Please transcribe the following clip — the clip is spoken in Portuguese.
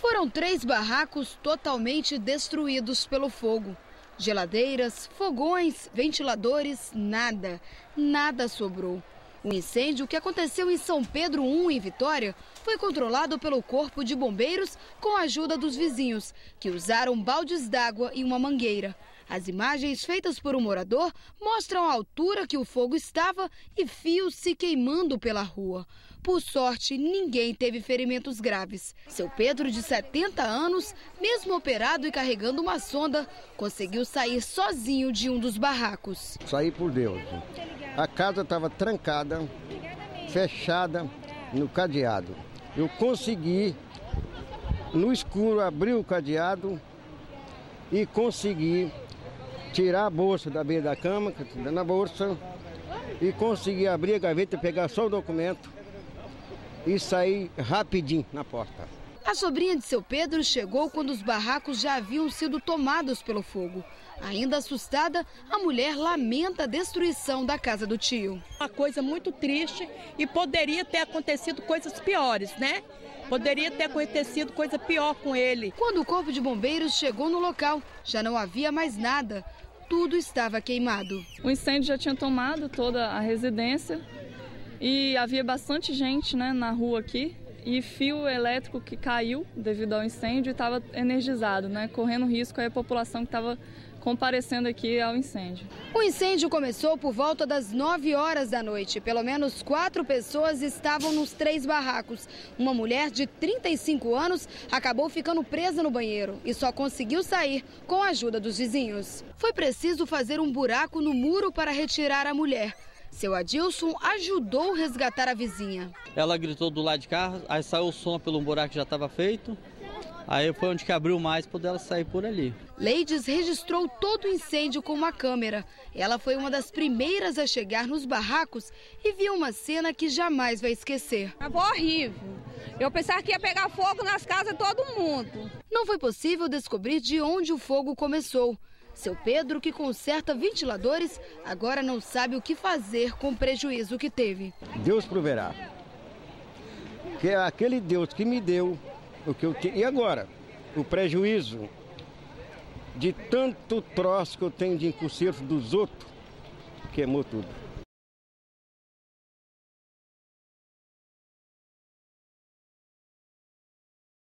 Foram três barracos totalmente destruídos pelo fogo. Geladeiras, fogões, ventiladores, nada, nada sobrou. O incêndio que aconteceu em São Pedro I, em Vitória, foi controlado pelo Corpo de Bombeiros com a ajuda dos vizinhos, que usaram baldes d'água e uma mangueira. As imagens feitas por um morador mostram a altura que o fogo estava e fios se queimando pela rua. Por sorte, ninguém teve ferimentos graves. Seu Pedro, de 70 anos, mesmo operado e carregando uma sonda, conseguiu sair sozinho de um dos barracos. Saí por Deus. A casa estava trancada, fechada no cadeado. Eu consegui, no escuro, abrir o cadeado e consegui tirar a bolsa da beira da cama, que está na bolsa, e consegui abrir a gaveta, pegar só o documento e sair rapidinho na porta. A sobrinha de seu Pedro chegou quando os barracos já haviam sido tomados pelo fogo. Ainda assustada, a mulher lamenta a destruição da casa do tio. Uma coisa muito triste e poderia ter acontecido coisas piores, né? Poderia ter acontecido coisa pior com ele. Quando o corpo de bombeiros chegou no local, já não havia mais nada. Tudo estava queimado. O incêndio já tinha tomado toda a residência e havia bastante gente né, na rua aqui e fio elétrico que caiu devido ao incêndio estava energizado, né, correndo risco a população que estava comparecendo aqui ao incêndio. O incêndio começou por volta das 9 horas da noite. Pelo menos quatro pessoas estavam nos três barracos. Uma mulher de 35 anos acabou ficando presa no banheiro e só conseguiu sair com a ajuda dos vizinhos. Foi preciso fazer um buraco no muro para retirar a mulher. Seu Adilson ajudou a resgatar a vizinha. Ela gritou do lado de cá, aí saiu o som pelo buraco que já estava feito. Aí foi onde que abriu mais para ela sair por ali. Leides registrou todo o incêndio com uma câmera. Ela foi uma das primeiras a chegar nos barracos e viu uma cena que jamais vai esquecer. Foi horrível. Eu pensava que ia pegar fogo nas casas de todo mundo. Não foi possível descobrir de onde o fogo começou. Seu Pedro, que conserta ventiladores, agora não sabe o que fazer com o prejuízo que teve. Deus proverá. Que é aquele Deus que me deu o que eu tenho. E agora? O prejuízo de tanto troço que eu tenho de conserto dos outros, queimou tudo.